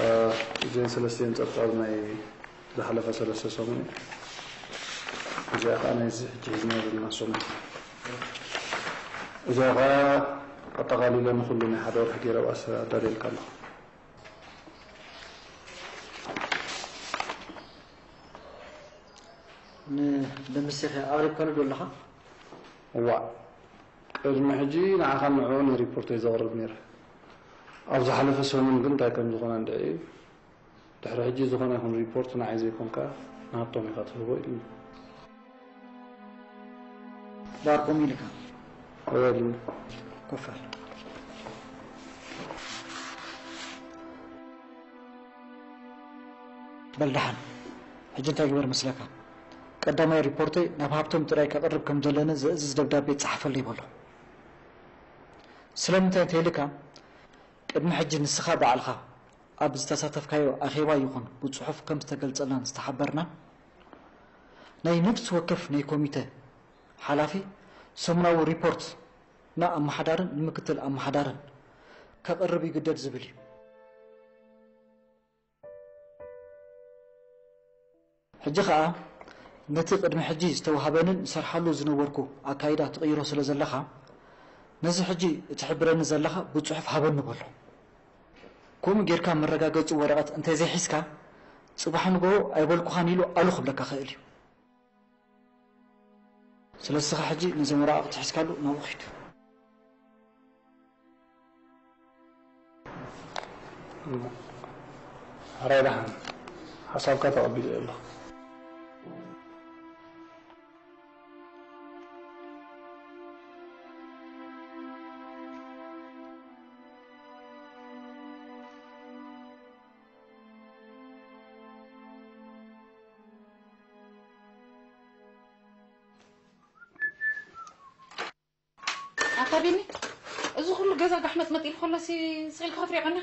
أه، زين سلسلين تقطع ماي لحلفة سلسة سموني إذا أنا يزح جهزنا بالمسومة سموني إذا ሰሙን እዚኣ ከዓ ኣጠቃሊለ ንኩሉ ናይ ሓደ ወርሒ ገይረ ባስ ኣዳልየልካ ኣለኹ ንደምስኻ ኣብሪካሉ ዶ ኣለኻ እዋ ቅድሚ ሕጂ ንዓኻ ንዕኡ ንሪፖርት እየ ዘቕርብ ነይረ ኣብ ዝሓለፈ ሰሙን ግን እንታይ ከም ዝኾነ እንድዒ ድሕሪ ሕጂ ዝኾነ ይኹን ሪፖርት ንዓይ ዘይኮንካ ንሃብቶም ኢኻ ትህቦ ኢሉ ዳርቆም ኢልካ ወይልኒ ኮፋል በልድሓን ሕጂ እንታይ ግበር መስለካ ቀዳማይ ሪፖርተይ ናብ ሃብቶም ጥራይ ከቕርብ ከም ዘለኒ ዝእዝዝ ደብዳቤ ፀሓፈሉ ይበሎ ስለምንታይ እንተይልካ ቅድሚ ሕጂ ንስኻ በዓልኻ ኣብ ዝተሳተፍካዮ ኣኼባ ይኹን ብፅሑፍ ከም ዝተገልፀልናን ዝተሓበርናን ናይ ነፍሲ ወከፍ ናይ ኮሚተ ሓላፊ ሰሙናዊ ሪፖርት ንኣመሓዳርን ንምክትል ኣመሓዳርን ከቕርብ ይግደድ ዝብል። እዩ ሕጂ ከዓ ነቲ ቅድሚ ሕጂ ዝተዋሃበንን ሰርሓሉ ዝነበርኩ ኣካይዳ ትቕይሮ ስለ ዘለኻ ነዚ ሕጂ እትሕብረኒ ዘለኻ ብፅሑፍ ሃበኒ በሎ። ከምኡ ጌርካ መረጋገፂ ወረቐት እንተይ ዘይሒዝካ ፅባሕ ንጎ ኣይበልኩኻን ኢሉ ኣሉ ክብለካ ክእል እዩ። ስለዝስኻ ሕጂ ነዚ ትሒዝካሉ ናብኡ ኺዱ reerahan xasaabkada oo bid'ilo عقابيني ازو كل ما تقول خلصي سغيل كافري عنها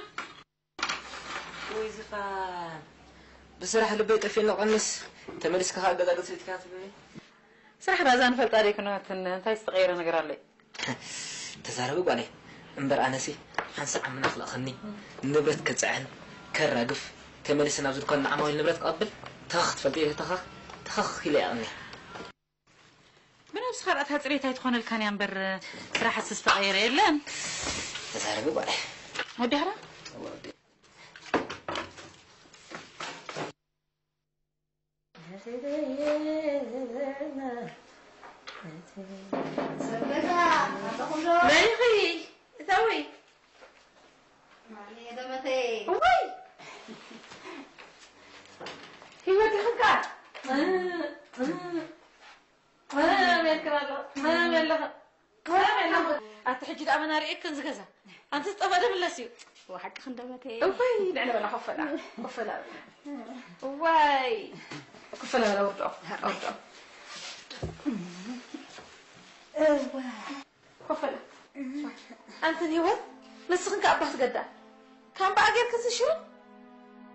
ብስራሕ ልበይ ጠፊን ንቐንስ ተመሊስካ ከዓ ገዛ ገፅሪትካ ትብል ስራሕ ራዛ ንፈልጣ ደይክነትን እንታይ ዝተቀየረ ነገር ኣለይ ተዛረበ ጓለይ እምበር ኣነሲ ሓንሳ ዓምና ክልእኸኒ ንብረት ክፅዕን ከራግፍ ተመሊስ ናብ ዝድኳን ንዓማዊል ንብረት ክቐብል ተኸኽ ትፈልጥ እየ ተኸኽ ተኸኽ ኢለ ይቐኒ ብነብሲ ካልኣታ ፅሬት ኣይትኾነልካን እያ እምበር ስራሕት ዝተቀየረ የለን ተዛረበ ጓለይ ወዲሕራ مالي ثوي مالي دمتي وي هي ما تخكر ما ما يكره ما ما لا ما لا أتحجد أمنا رأيك كنز كذا أنت تفضل من لسيو وحق خندمتي وي نعلم أنا خفنا خفنا وي Føler dere opp, opp, her, opp, opp. كفلت أنتوني وين؟ نسخن كأبه تقدر كان بقى غير كذا شو؟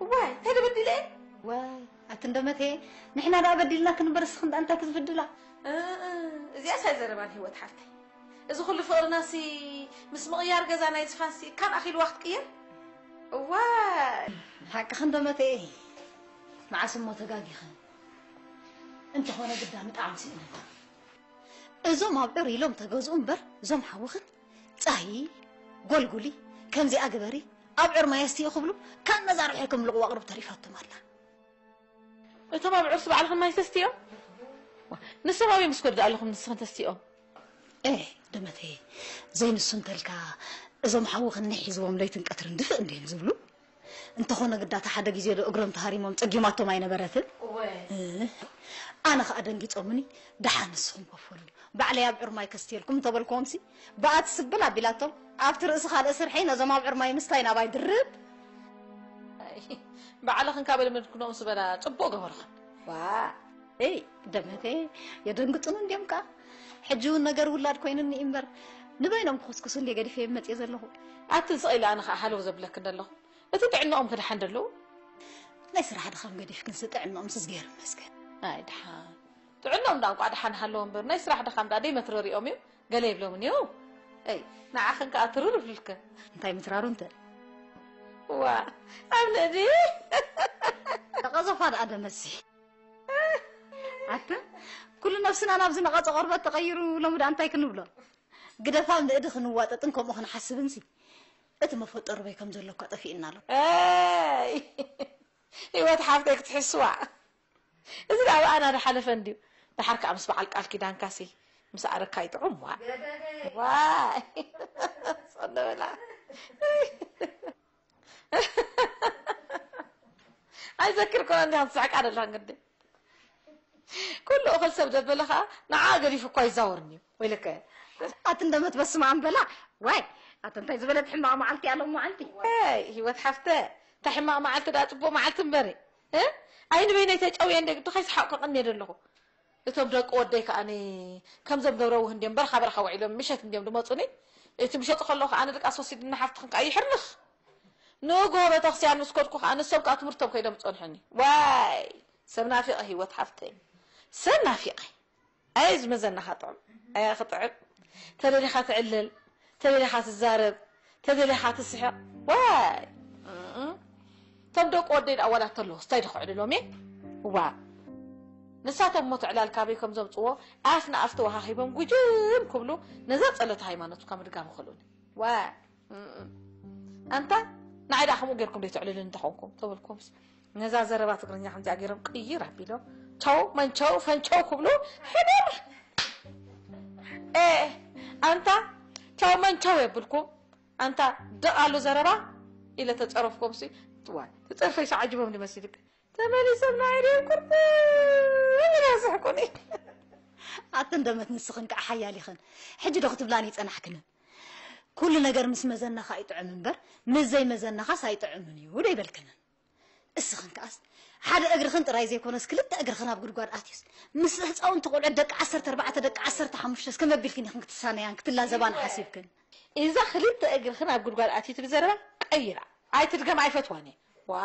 واي هيدا بدي ليه؟ واي. أتندمت هي؟ نحن رأى بدي لنا كن برسخن أنت كذا بدي آه زي أخي زربان هو تحرتي إذا كل فقر ناسي مس مغيار جزانا يتفانسي كان أخي الوقت كير؟ واي. هاك خندمت هي؟ مع سمو تقاقي خن. انت هنا قدام طعم سئنا እዞም ኣብ ዕር ኢሎም ተገዝኡ እምበር እዞም ሓውኽን ፃሂ ጎልጉሊ ከምዚ ኣግበሪ ኣብ ዕር ማየስቲ ክብሉ ካብ ነዛርሕኩም ልቕዋ ቅርብ ተሪፋቶም ኣላ እቶም ኣብ ዕርሲ ባዕልኹም ማይ ተስትዮም ንሶም ኣበይ ምስ ጎድዳ ኣለኹም ንስኽን ተስትዮም ኤ ደመተ ዘይንሱ እንተልካ እዞም ሓውኽን ንሒዝዎም ለይትን ቀትርን ድፍእ እንዴን ዝብሉ እንተኾነ ግዳታ ሓደ ግዜ ዶ እግሮም ተሃሪሞም ፀጊማቶም ኣይነበረትን أنا خأدنجي أمني دحان الصوم بفول بعلي أبع رماي كستيلكم تبل كونسي بعد سبلا بلاتهم أبتر إسخال إسر حين أزم أبع رماي مستين أباي درب. بعلى خن كابل من كنا مسبلا تبوا جهرخ وا. إيه دمته يدنجتون عندهم كا. حجون نجار ولاد كوينن إمبر. نبينهم خص كسل يجري في مت يزله أتنسى إلى أنا حلو زبلك دله أتبع إنهم كده حندلو؟ ليس راح أدخل جدي في كنسة أم سزجير مسكين ድሓን ጥዕንኦም ዳንቋ ድሓን ሃለዎ እምበር ናይ ስራሕ ድኻም ዳ ደይ መትረሪኦም እዮም ገለ የብሎምን እዩ ኣይ ንዓኽን ከዓ ትርር ፍልከ እንታይ ምትራሩ እንተ ዋ ኣብ ነዲ ተቐዘፋ ድኣ ደመሲ ኣተ ኩሉ ነብስና ናብ ዝነቐፀ ቆርበት ተቐይሩ ሎሙዳ እንታይ ክንብሎ ግደፋ ንእዲ ክንዋጠጥን ከምኡ ክንሓስብን ሲ እቲ መፈጠሩ በይ ከም ዘሎ እኳ ጠፊእና ኣሎ ኣይ ህይወት ሓፍተይ ክትሕስዋ እዚ ዳ ኣብኣና ድሓለፈ እንድዩ ድሓር ከዓ ምስ በዓል ቃል ኪዳንካሲ ምስ ኣረካ ይጥዑም ዋ ዋይ ፀነበላ ኣይዘክር ኮነ እንዲኻ ትስዕቃ ደላ እንግዲ ኩሉ እኽል ሰብ ዘበለ ከዓ ንዓ ገዲፉ እኳ ይዛወርኒ እዩ ወይ ልከ ኣቲ እንደመት በስማ ኣንበላ ዋይ ኣተ እንታይ ዝበለት ሕማቕ መዓልቲ ኣለው መዓልቲ ኣይ ሂወት ሓፍተ እታ ሕማቕ መዓልቲ ዳ ፅቡቅ መዓልቲ እምበሪ ኣይ ንበይነይ ተጨውየ እንደ ግዲ ከይስሓቅ ክቕኒ ደለኹ እቶም ደቂ ወደይ ከዓኒ ከምዞም ነብረው እንዲዮም በረኻ በረኻ ውዒሎም ምሸት እንዲዮም ድመፁኒ እቲ ምሸጡ ከለኹ ኣነ ደቃስ ወሲድና ሓፍትኽን ከዓ ይሕርኽ ንጎ ቤተክርስትያን ምስ ከድኩ ከዓ ንሶም ከዓ ትምህርቶም ከይዶም ፀንሑኒ ዋይ ሰብ ናፊቐ ሂወት ሓፍተይ ሰብ ናፊቐ ኣይ ዝመዘናኻ ጥዑም ኣያ ክጥዕም ተደሊኻ ትዕልል ተደሊኻ ትዛረብ ተደሊኻ ትስሕቕ ዋይ እቶም ደቂ ወደይ ዳ ዋላ ተለዉ ስታይ ድክዕልሎም እየ? ዋ ንሳቶም ሞ ትዕላል ካበይ ከም ዘምፅዎ ኣፍ ንኣፍ ተወሃሂቦም ጉጅም ክብሉ ነዛ ፀለተ ሃይማኖት ካብ ምድጋም ይኽእሉኒ ዋ ኣንታ ንዓይ ዳ ከምኡ ጌርኩም ደይትዕልሉ እንተኾንኩም ተበልኩምስ ነዛ ዘረባ ትግርኛ ከምዚኣ ገይሮም ቅይር ኣቢሎም። ቸው መንቸው ፈንቸው ክብሉ ሕድር ኣንታ ቸው መንቸው የብልኩም። ኣንታ ደቃሉ ዘረባ ኢለ ተፀረፍኩም ሲ ዋይ ተፀርፈይ ሰዓጅቦም ሊመስልክ ተመሊሰና አይደል ቁርጥ ምን ያስሕቁኒ ኣተ እንደመት ንስኽን ከዓ ሓያል ኢኽን ሕጂ ዶ ክትብላኒ ይፀናሕክንን ኩሉ ነገር ምስ መዘናኻ ይጥዕም እምበር ምስ ዘይመዘናኻስ ኣይጥዕምን እዩ ዶ ይበልክንን እስኽን ከኣስ ሓደ እግርኽን ጥራይ ዘይኮነስ ክልተ እግርኽን ኣብ ጉድጓድ ኣትዩስ ምስ ህፃውንቲ ቆልዑት ደቂ ዓሰርተ ኣርባዕተ ደቂ ዓሰርተ ሓሙሽተስ ከመቢልክን ኢኽን ክትሳነያን ክትላዘባን ሓሲብክን እዛ ክልተ እግርኽን ኣብ ጉድጓድ اي ترجمعي فتواني وا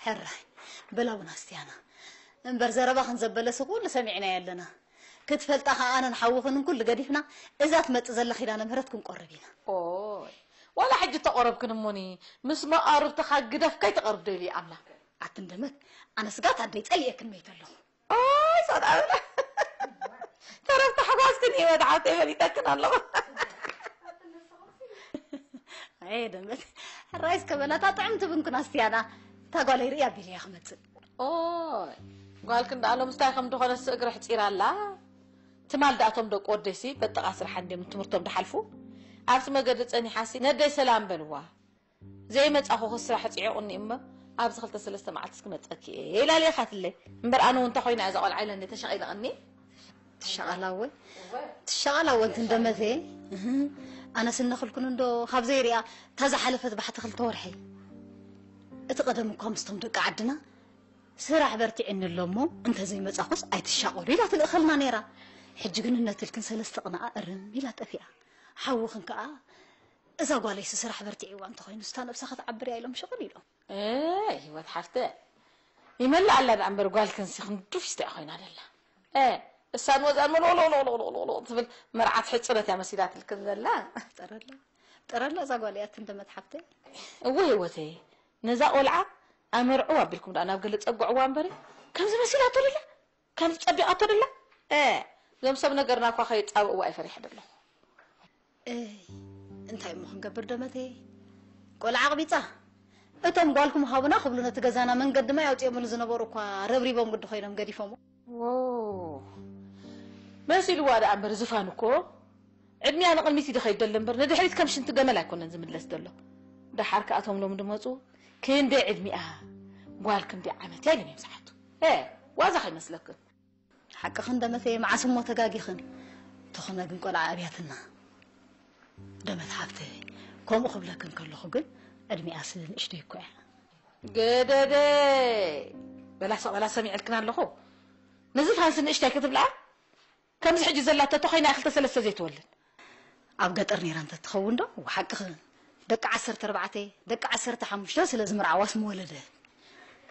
حراي بلا وناستي أنا امبر زربا خنزبل سوق ولا سمعنا يلنا كتفلጣ أنا نحوخن كل قديفنا اذا تمت زلا خيدانا مهرتكم قربينا اوه ولا حج تقربكن موني مش ما قربت خاجدف كي تقرب ديلي املا اتندمك أنا سقات عدي تليكن ميتلو اوه صدق ترى تحواستني ودعت فريتكن الله عيد مت الرئيس كمان تطعمت بنكن أستيانا. تقول لي ريا بيلي اخمت أوه. قال كن قالوا مستاي خمد خلص سقر حصير الله تمال داتهم دو قدسي بتقى سرح عندي من تمرتهم دحلفو. ابس مجد تصني حاسي. ندي سلام بلوا. زي ما تصخو سرح حصيعوني اما ابز خلت سلسته معت سكمتك إلى إيه، لي خاتلي امبر أنا وانت خوينا اذا قال عيلة انت شغيله أني. تشغلاوي تشغلاوي انت دمزي ኣነ ስነኽልኩን እንዶ ካብ ዘይርያ እታ ዝሓለፈት ባሕቲ ክልተ ወርሒ እቲ ቀደም እኳ ምስቶም ደቂ ዓድና ስራሕ በርቲዕኒ ኣሎ እሞ እንተዘይመፃኹስ ኣይትሻቐሉ ኢላ ትልእኸልና ነይራ ሕጂ ግን እነትልክን ሰለስተ ቅንኣ እርም ኢላ ጠፊኣ ሓውኽን ከዓ እዛ ጓለይሲ ስራሕ በርቲዕዋ እንተኮይኑ ስታ ነብሳ ክትዓብር እያ ኢሎም ሽቕል ኢሎም እይ ሂወት ሓፍተ ይመላእ ኣላ ዳ እምበር ጓልክንሲ ክንዱፍ ስተ ኮይና ደላ እሳን ወዛን መሎሎሎሎሎሎ ትብል መርዓት ሕፅነት እያ መሲላ ትልክን ዘላ ጠረላ ጠረላ እዛ ጓል እያ ትንደመት ሓፍተይ እወ ህወተይ ነዛ ቆልዓ ኣመርዑ ኣቢልኩም ዳ ናብ ገለ ፀጉዕዋ እምበሪ ከምዚ መሲላቶ ደላ ከምዚ ፀቢቃቶ ደላ እዞም ሰብ ነገርና እኳ ከይጣብእዋ ኣይፈሪሐ ደለኹ እንታይ እሞ ክንገብር ደመተ ቆልዓ ኣቕቢፃ እቶም ጓልኩም ሃቡና ክብሉ ነቲ ገዛና መንገዲ ማ ያውፅኦምሉ ዝነበሩ እኳ ረብሪቦም ግዲ ኮይኖም ገዲፎሞ بس الواد أمبر زفانكو عدني أنا قلمي تيجي خيد الأمبر ندي حريت كم شنت جمل كنا نزمن لس دلو ده حركة أتهم لهم دمتو كين ده عدمي آه قالكم دي عمت يعني مسحتو إيه واضح يمسلك حق خندا مثلا مع سمو تجاجي خن تخن تخنا بنقول عربيتنا دمت حبتي كم أخبر لكن كل خجل إيش ده كوع جددي بلا بلا سمع الكلام لخو نزل هانسن إشتيك تبلعه ከምዚ ሕጂ ዘላቶ ተኮይና ክልተ ሰለስተ ዘይትወልድ ኣብ ገጠር ነይራ እንተትኸውን ዶ ሓቂ ኽን ደቂ ዓሰርተ ኣርባዕተ ደቂ ዓሰርተ ሓሙሽተ ስለ ዝምርዓዋስ ምወለደ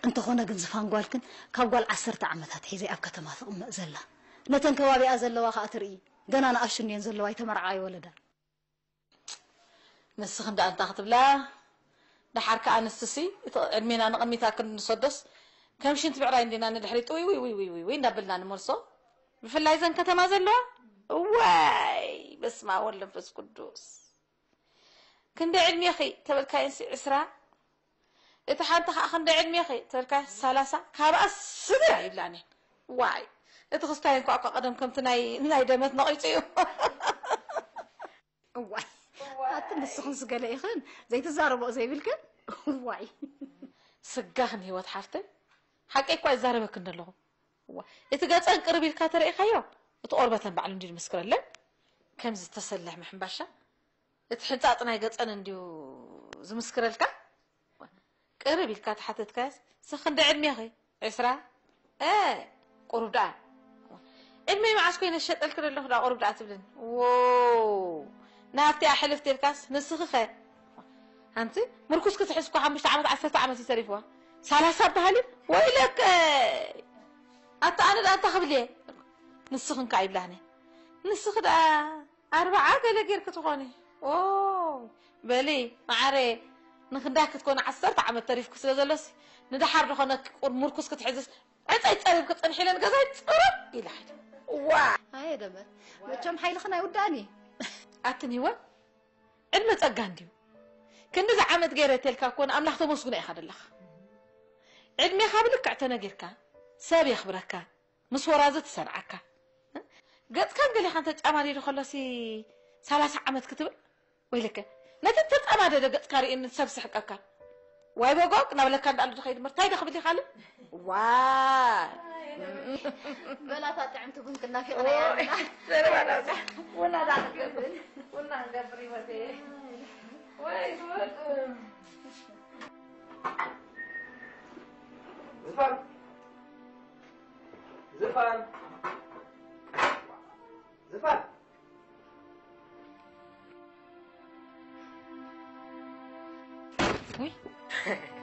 እንተኾነ ግን ዝፋን ጓልክን ካብ ጓል ዓሰርተ ዓመታት ሒዘ ኣብ ከተማ ትቕመጥ ዘላ ነተን ከባቢኣ ዘለዋ ከዓ ትርኢ ገና ንኣሽን እየን ዘለዋ ይተመርዓ ይወለዳ ንስኽ እንዳ እንታ ክትብላ ድሓር ከዓ ኣንስትሲ እቲ ዕድሜና ንቕድሚታ ክንሰዶስ ከም ሽንቲ ብዕራይ እንዴና ንድሕሪት ወይ ወይ ወይ ወይ ወይ እንዳበልና ንመልሶ ብፍላይ ዘን ከተማ ዘለዋ እዋይ በስመ አብ ወወልድ ወመንፈስ ቅዱስ ክንደይ ዕድሜ ኺ ተበልካየንሲ ዕስራ እቲ ሓንቲ ከዓ ክንደይ ዕድሜ ኺ ተበልካየ ሰላሳ ካብኣ ስድራ ይብላኒ ዋይ እቲ ክስታይ እንኳ እኳ ቀደም ከምቲ ናይ ናይ ደመት ነቒፁ እዩ እዋይ ኣቲ ንስኹን ስገለ ኢኽን ዘይትዛረቦ ዘይብልክን ዋይ ስጋኽን ሂወት ሓፍተይ ሓቀይ እኳ ይዛረበክን ኣለኹ እቲ ገፀን ቅርብ ኢልካ ተርእኻዮ እቲ ቆርበተን ባዕሉ እንዲ ዝምስክረለን ከምዚ ዝተሰለሕ ምሕምባሻ እቲ ሕንፃጥ ናይ ገፀን እንዲሁ ዝምስክረልካ ቅርብ ኢልካ ተሓተትካያስ ስክንደይ ዕድሜ ኸ ዕስራ ቁሩብ ደኣ ዕድመይ መዓስ ኮይነ ሸጠልክ ዘለኹ ዳ ቁሩብ ደኣ ትብልን ዎ ናብቲ ኣሕልፍቲ ኢልካስ ንስኺ ኸ ሓንቲ ምርኩስ ክትሕዝ እኳ ሓሙሽተ ዓመት ዓሰርተ ዓመት እዩ ሰሪፍዋ ሳላሳ ኣባሃሊ ወይ أنت أنا لا أنتخب لي نسخن كعيب لهنا نسخ ده أربعة قال غير كتغوني. أوه. بلي معري نخداك تكون عسرت عم التريف كسر زلسي ندا حرب خنا كسك كتحزس عت عت أنا كتن حيلان قزايت صرب إلى حد. وا. هاي دبر. وكم حيل خنا يوداني. أتني هو علم تأجانديو كنز عمت غير تلك كون أملاح تمسكنا إحد الله علمي خابلك عتنا غيرك. ሰብ የኽብረካ ምስ ወራዚ ትሰንዓካ ገፅካን ገሊኻ እንተጫማዲዱ ከሎሲ ሰላሳ ዓመት ክትብል ወይ ልከ ነቲ ተፃማደደ ገፅካ ርእኒ ሰብ ስሕቀካ ዋይ በጎቅ ናብለካ እንዳሉ ትኸይድ ምር እንታይ ደኽብል ኢኻ ለ ዋይ በላታ ጥዕምቲ ቡን ክናፊቕና ያለና ቡና ዳንገብር ቡና ንገብር ይወቴ ወይ ጉድ 吃饭，吃饭。喂。